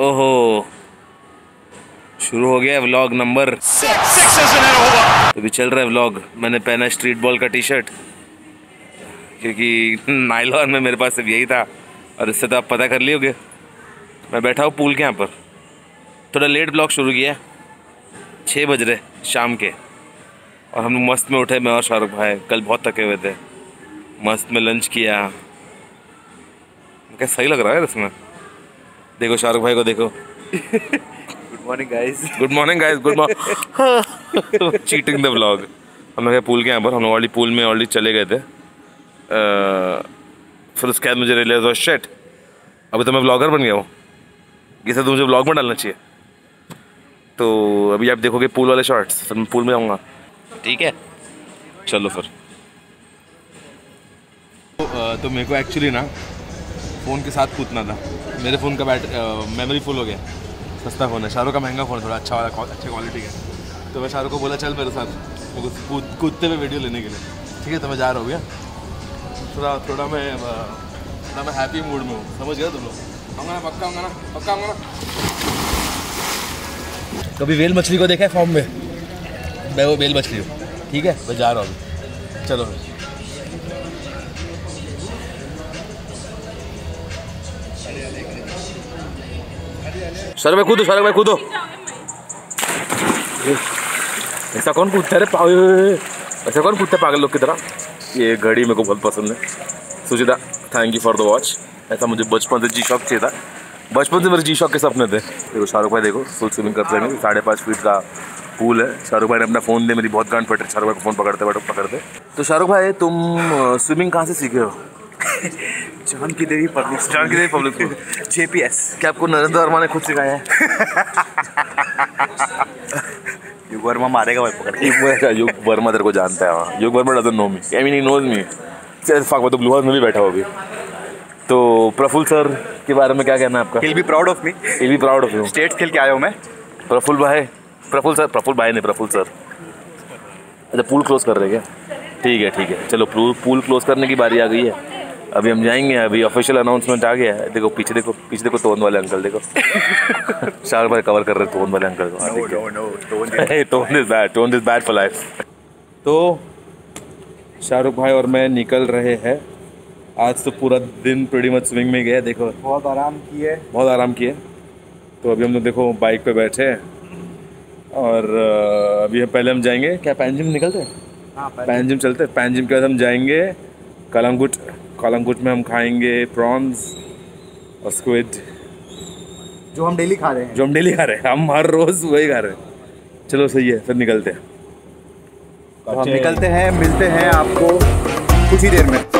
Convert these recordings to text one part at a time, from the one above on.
ओहो। शुरू हो गया व्लॉग नंबर तो भी चल रहा है व्लॉग मैंने पहना स्ट्रीट बॉल का टी शर्ट क्योंकि नाइलॉन में मेरे पास सिर्फ़ यही था। और इससे तो आप पता कर लियोगे। मैं बैठा हूँ पूल के यहाँ पर। थोड़ा लेट ब्लॉग शुरू किया छः बज रहे शाम के। और हम लोग मस्त में उठे। मैं और शाहरुख भाई कल बहुत थके हुए थे। मस्त में लंच किया। क्या सही लग रहा है इसमें? देखो शाहरुख भाई को देखो। Good morning guys good morning guys good morning cheating the vlog हम लोग पूल के यहाँ पर। हम लोग ऑलरेडी पूल में ऑलरेडी चले गए थे। अह, फिर उसके बाद मुझे रियलाइज़ हुआ शेट अभी तो मैं ब्लॉगर बन गया हूँ। ये सब तो मुझे ब्लॉग में डालना चाहिए। तो अभी आप देखोगे पूल वाले शॉर्ट्स फिर मैं पूल में आऊँगा ठीक है। चलो फिर। तो, तो मेरे को एक्चुअली ना फ़ोन के साथ कूदना था। मेरे फ़ोन का बैट मेमोरी फुल हो गया। सस्ता फ़ोन है। शाहरुख का महँगा फ़ोन है, थोड़ा अच्छा वाला, अच्छे क्वालिटी का। तो मैं शाहरुख को बोला, चल मेरे साथ, मेरे को कूद, कूदते हुए वीडियो लेने के लिए। ठीक है तो मैं जा रहा हूँ, भैया। थोड़ा थोड़ा मैं थोड़ा मैं हैप्पी मूड में हूँ। समझ गया तुम लोग? आऊँगा ना, पक्का आऊँगा ना, पक्का आऊँगा ना। कभी वेल मछली को देखा है फॉर्म में? मैं वो वेल मछली हूँ। ठीक है, मैं जा रहा हूँ। चलो सर भाई कूदो, सर भाई कूदो। ऐसा कौन कूदता है पागल। ऐसा कौन कूदता है पागल लोग की तरह? ये घड़ी मेरे को बहुत पसंद है। Suchita thank you for the watch ऐसा मुझे बचपन से जी शॉक चाहिए था। बचपन से मेरे जी शॉक के सपने थे। देखो, शाहरुख भाई देखो फुल स्विमिंग करते हैं साढ़े पाँच फीट का पूल है। शाहरुख भाई ने अपना फ़ोन दे, मेरी बहुत गांड रही शाहरुख भाई को फ़ोन पकड़ते पकड़ते। तो शाहरुख भाई, तुम स्विमिंग कहाँ से सीखे हो? जॉन की देवी पब्लिक जान के पब्लिक स्कूल जेपीएस क्या आपको नरेंद्र वर्मा ने खुद सिखाया है? युग वर्मा मारेगा भाई पकड़ के। युग वर्मा युग वर्मा तेरे को जानता है वहाँ Yug Varma doesn't know me I mean he knows me फाक मैं तो ब्लू हाउस में भी बैठा हूँ अभी। तो प्रफुल्ल सर के बारे में क्या कहना है आपका? He'll be proud of me ये भी प्राउड ऑफ़ यू स्टेट खेल के आया हूँ मैं। प्रफुल्ल भाई प्रफुल्ल सर प्रफुल्ल भाई नहीं प्रफुल्ल सर। अच्छा पूल क्लोज कर रहे हैं क्या? ठीक है ठीक है। चलो पूल पूल क्लोज करने की बारी आ गई है। अभी हम जाएँगे अभी ऑफिशियल अनाउंसमेंट आ गया है। देखो पीछे देखो पीछे देखो तोन वाले अंकल देखो। शाहरुख भाई कवर कर रहे हैं तोन वाले अंकल को। हाँ, है। तो शाहरुख भाई और मैं निकल रहे हैं। आज तो पूरा दिन प्रीटी मच स्विंग में गया देखो। बहुत आराम किए। बहुत आराम किए। तो अभी हम लोग देखो बाइक पे बैठे हैं। और अभी हम पहले हम जाएँगे। क्या पैंजिम निकलते हैं? हाँ पैंजिम चलते हैं। पैंजिम के बाद हम जाएँगे कलंगुट। कलंगुट में हम खाएँगे प्रॉन्स और स्क्विड। जो हम डेली खा रहे हैं। जो हम डेली खा रहे हैं। हम हर रोज़ वही खा रहे हैं। चलो सही है फिर निकलते हैं। तो हम निकलते हैं मिलते हैं आपको कुछ ही देर में।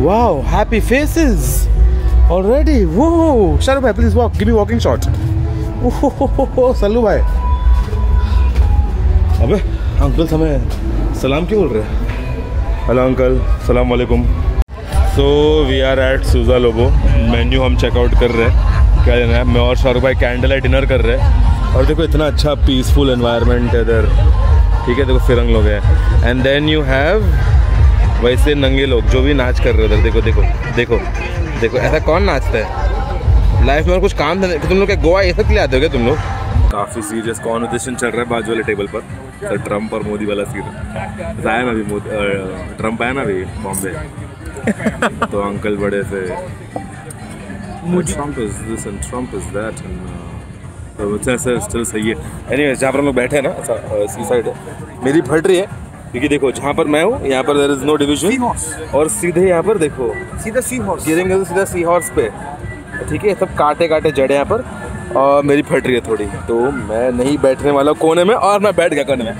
वाओ हैप्पी फेसेस ऑलरेडी वो शाहरुख भाई please walk give me walking shot ओहो सल्लू भाई अबे अंकल हमें सलाम क्यों बोल रहे हैं? हेलो अंकल सलाम वालेकुम सो वी आर एट सूजा लोबो मेन्यू हम चेकआउट कर रहे हैं। क्या लेना है? मैं और शाहरुख भाई कैंडल लाइट डिनर कर रहे हैं। और देखो इतना अच्छा पीसफुल एनवायरनमेंट है इधर। ठीक है देखो फिरंग लोग हैं। एंड देन यू हैव वैसे नंगे लोग जो भी नाच कर रहे हैं उधर देखो देखो देखो देखो ऐसा कौन नाचता है? लाइफ में और कुछ काम धंधे तुम लोग क्या गोवा ये सब के लिए आते हो क्या तुम लोग? काफ़ी सीरियस कॉन्वर्जेशन चल रहा है बाजू वाले टेबल पर। सर ट्रंप और मोदी वाला सीन आया ना अभी मोदी ट्रंप आया ना अभी बॉम्बे तो अंकल बड़े से Trump is this and Trump is that तो अच्छा ऐसा स्टिल सही है। एनीवे जहाँ पर हम लोग बैठे हैं ना सी साइड है। मेरी फट रही है। क्योंकि देखो जहाँ पर मैं हूँ यहाँ पर देर इज़ नो डिविजन और सीधे यहाँ पर देखो सीधा सी हॉर्स गिरेंगे तो सीधा सी हॉर्स पे। ठीक है सब काटे काटे जड़े यहाँ पर। और मेरी फट रही है थोड़ी तो मैं नहीं बैठने वाला कोने में और मैं बैठ गया कोने में।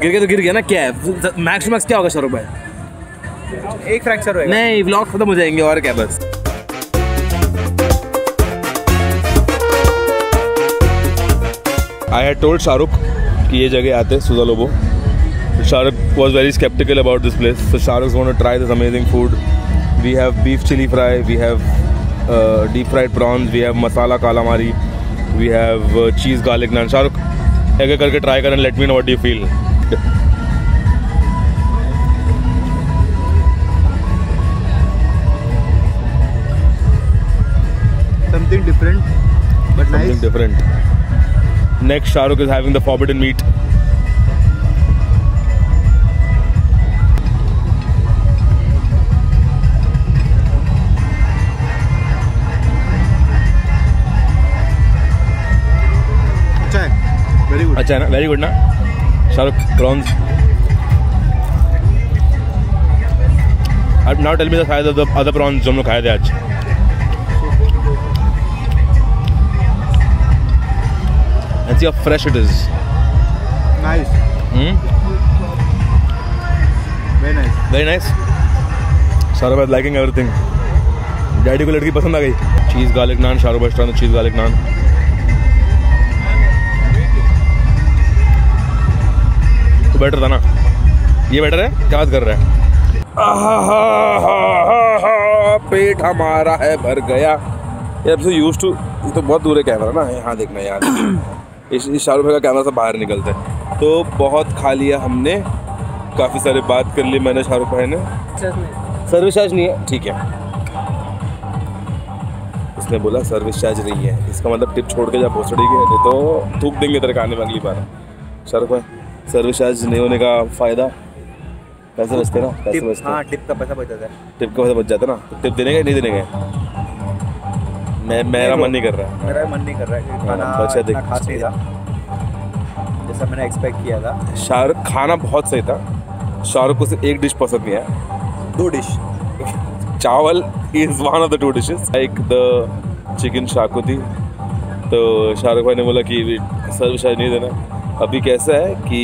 गिर गया तो गिर गया ना क्या है? मैक्स मैक्स क्या होगा शाहरुख भाई? एक फ्रैक्चर होएगा। नहीं व्लॉग खत्म हो जाएँगे और क्या बस। आई हैड टोल्ड शाहरुख कि ये जगह आते हैं Souza Lobo. Shahrukh was very sceptical about this place so Shahrukh want try this amazing food we have beef chilli fry we have deep fried prawns we have masala calamari we have cheese garlic naan Shahrukh एक करके try करें let me know what you feel different but something different Next, Shahrukh is having the forbidden meat. अच्छा है very good ना very good ना Shahrukh prawns अब now tell me the size of the other prawns जो हम लोग खाए थे आज. And see how fresh it is nice very nice very nice Shahrukh भाई लाइकिंग एवरीथिंग डैडी को लड़की पसंद आ गई. चीज़ गार्लिक नान शाहरुख भाई चीज़ गार्लिक नान तो बेटर था ना? ये बेटर है? क्या बात कर रहा है? पेट हमारा है भर गया. ये अब से यूज़ टू तो बहुत दूर है कैमरा ना. यहाँ देखना यहाँ। इस इस शाहरुख भाई का कैमरा से बाहर निकलता है। तो बहुत खा लिया हमने। काफ़ी सारे बात कर ली मैंने शाहरुख भाई ने। सर्विस चार्ज नहीं है। ठीक है। उसने बोला सर्विस चार्ज नहीं है। इसका मतलब टिप छोड़ के जब भोसड़ी के नहीं तो थूक देंगे तेरे खाने में अगली बार। शाहरुख भाई सर्विस चार्ज नहीं होने का फ़ायदा? पैसे बचते ना पैसे बचते हाँ। टिप का पैसा बच जाता है। टिप का पैसा बच जाता ना। तो टिप देने का नहीं देने का मैं मेरा मन नहीं कर रहा। है मेरा मन नहीं कर रहा है खाना बचा देख। इतना खास नहीं था। जैसा मैंने एक्सपेक्ट किया था। शाहरुख खाना बहुत सही था। शाहरुख को सिर्फ़ एक डिश पसंद नहीं आया दो डिश चावल is one of the two dishes like the chicken xacuti. तो शाहरुख भाई ने बोला कि सर्व शायद नहीं देना। अभी कैसा है कि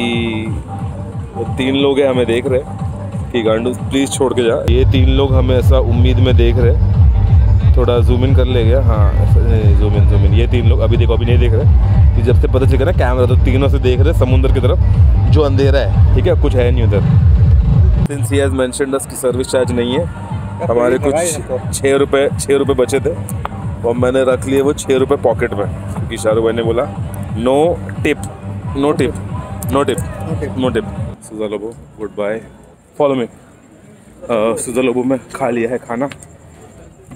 तीन लोग हैं हमें देख रहे कि गांडू प्लीज़ छोड़ के जा। ये तीन लोग हमें ऐसा उम्मीद में देख रहे थोड़ा जूम इन कर ले गया। हाँ जूम इन जूम इन ये तीन लोग अभी देखो अभी नहीं देख रहे। कि जब से पता चलेगा ना कैमरा तो तीनों से देख रहे समुंदर की तरफ़। जो अंधेरा है। ठीक है कुछ है नहीं उधर। Since he has mentioned us कि सर्विस चार्ज नहीं है हमारे कुछ छः रुपये छः रुपये बचे थे। और मैंने रख लिए वो छः रुपये पॉकेट में क्योंकि शाहरुख भाई ने बोला no tip no tip no tip no tip Souza Lobo goodbye follow me Souza Lobo में खा लिया है खाना।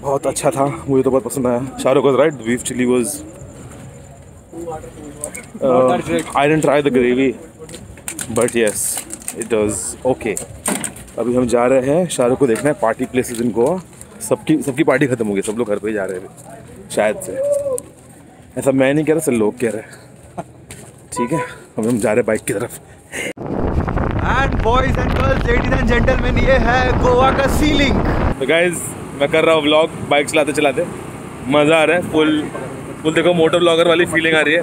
बहुत अच्छा था मुझे तो बहुत पसंद आया। Shahrukh was right beef chilli was I didn't try the gravy but yes it was okay अभी हम जा रहे हैं शाहरुख को देखना है पार्टी प्लेसेस इन गोवा सबकी सबकी पार्टी खत्म हो गई सब लोग घर पे ही जा रहे हैं शायद से। ऐसा मैं नहीं कह रहा सब लोग कह रहे हैं। ठीक है अभी हम जा रहे हैं बाइक की तरफ़। And boys and girls ladies and gentleman ये है गोवा का सीलिंग तो गाइज़ मैं कर रहा हूँ व्लॉग बाइक चलाते चलाते। मज़ा आ रहा है फुल फुल देखो मोटर ब्लॉगर वाली फीलिंग आ रही है।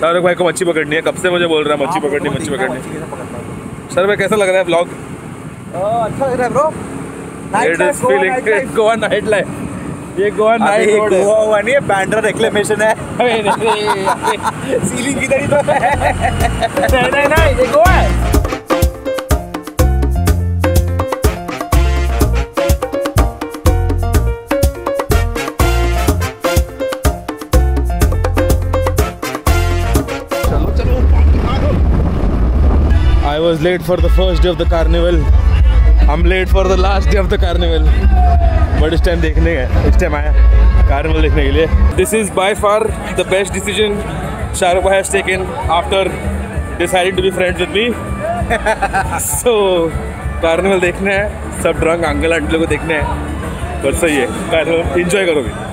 शाहरुख भाई को मच्छी पकड़नी है कब से मुझे बोल रहा है मच्छी पकड़नी मच्छी पकड़नी। शाहरुख भाई कैसा लग रहा है व्लॉग अच्छा लग रहा है bro it is feeling Goa night life ये Goa night night road Goa हुआ नहीं है बैंड्रा रिक्लेमेशन है। सीलिंग किधर ही तो है। नहीं नहीं नहीं ये गोवा है। Was late for the first day of the carnival. I'm late for the last day of the carnival. But इस टाइम देखने गए इस टाइम आया। कार्निवल देखने के लिए। This is by far the best decision Shahrukh has taken after decided to be friends with me so carnival देखना है। सब ड्रंक अंकल आंटी को देखने हैं। पर सही है। कार्निवल एंजॉय करोगे।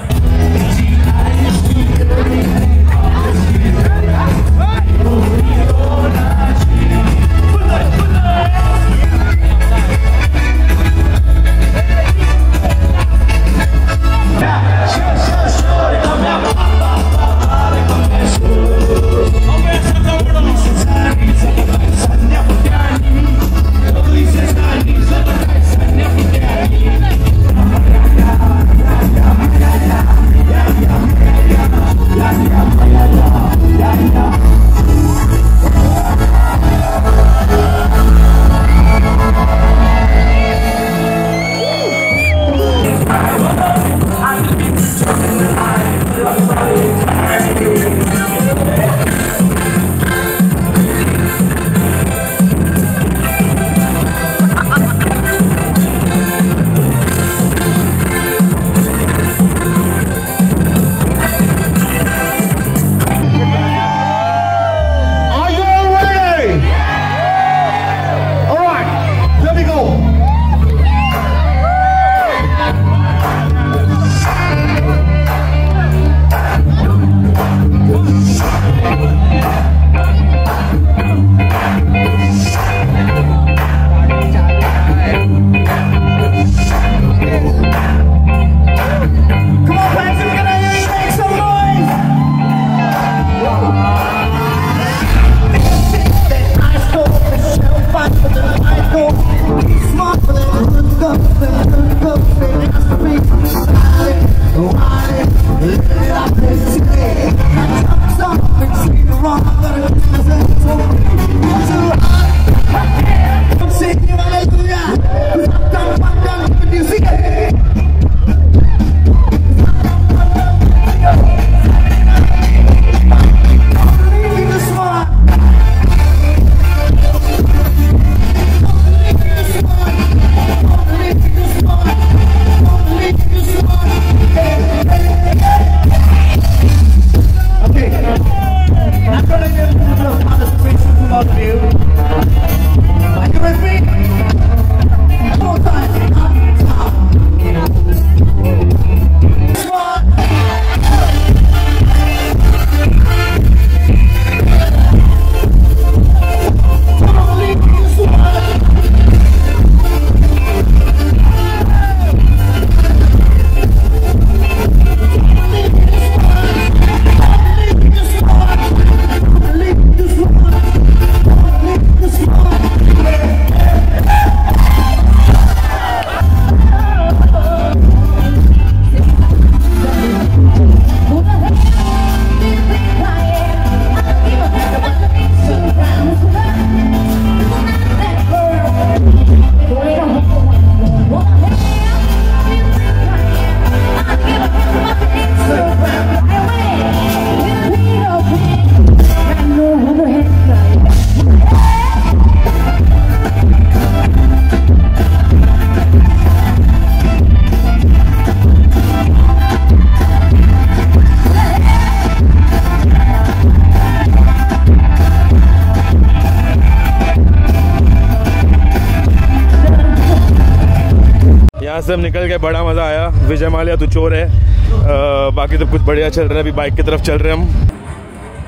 से हम निकल गए बड़ा मज़ा आया। विजय माल्या तू चोर है। आ, बाकी तो कुछ बढ़िया चल रहा है अभी बाइक की तरफ़ चल रहे हैं हम।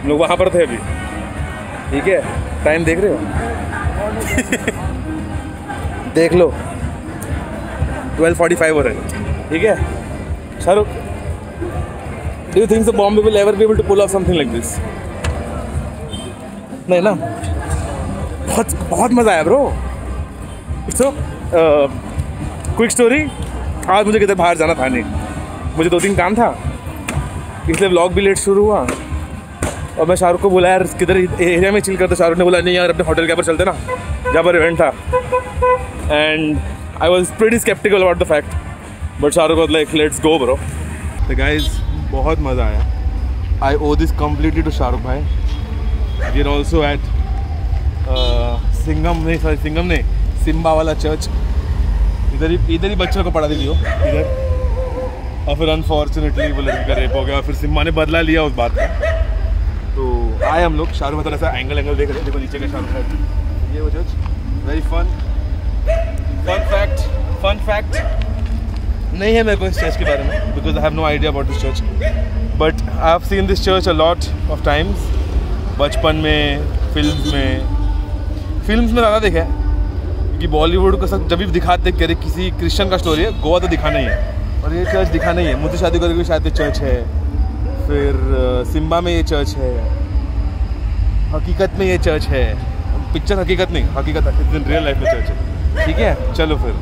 लोग वहाँ पर थे अभी। ठीक है? टाइम देख रहे हो? देख लो। ट्वेल्व फोर्टी फाइव हो रहे हैं। ठीक है? Shahrukh do think Bombay will ever be able to pull off something like this नहीं ना? बहुत बहुत मज़ा आया ब्रो सो क्विक स्टोरी आज मुझे किधर बाहर जाना था? नहीं। मुझे दो तीन काम था। इसलिए व्लॉग भी लेट शुरू हुआ। और मैं शाहरुख को बोला, यार, किधर एरिया में चिल करते शाहरुख ने बोला, नहीं यार, अपने होटल के पर चलते ना। जहाँ पर इवेंट था। And I was pretty sceptical about the fact but Shahrukh was like let's go bro तो गाइज़ बहुत मज़ा आया। I owe this completely to Shahrukh भाई। We are also at Singham नहीं सॉरी सिंगम नहीं सिम्बा वाला चर्च इधर ही इधर ही बच्चों को पढ़ा दी लियो इधर। और फिर अनफॉर्चुनेटली वो लड़की का रेप हो गया और फिर सिम्बा ने बदला लिया उस बात का। तो आए हम लोग शाहरुख थोड़ा सा एंगल एंगल देख रहे हैं देखो नीचे का शाहरुख ये वो church very fun fun fact fun fact नहीं है मेरे को इस चर्च के बारे में because I have no idea about this church but I have seen this church a lot of times बचपन में फ़िल्म में। फ़िल्म में ज़्यादा देखा है। क्योंकि बॉलीवुड का सब जब भी दिखाते कह रहे किसी क्रिश्चियन का स्टोरी है, गोवा तो दिखा नहीं है। और ये चर्च दिखा नहीं है। मुझे शादी करके शायद चर्च है। फिर सिम्बा में ये चर्च है। हकीकत में ये चर्च है। पिक्चर हकीकत नहीं, हकीकत रियल लाइफ में चर्च है। ठीक है? चलो फिर।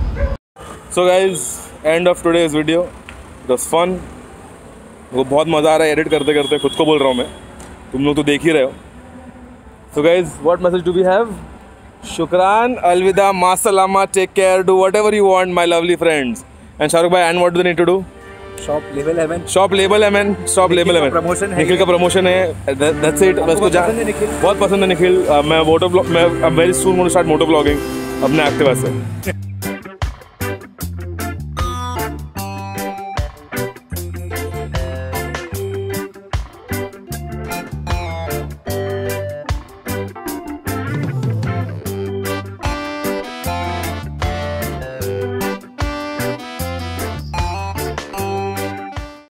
So guys end of today's video दस फन वो बहुत मज़ा आ रहा है एडिट करते करते, खुद को बोल रहा हूँ मैं। तुम लोग तो देख ही रहे हो। So guys what message do we have शुक्रान अलविदा Masalama, take care do whatever you want my lovely friends and Shahrukh भाई and what do need to do shop level heaven shop level man shop level का promotion है निखिल का promotion है. That's it बस को जा पसंद निखिल? बहुत पसंद है निखिल अ, मैं मोटो ब्लॉग मैं very soon moto start moto vlogging अपने एक्टिवा से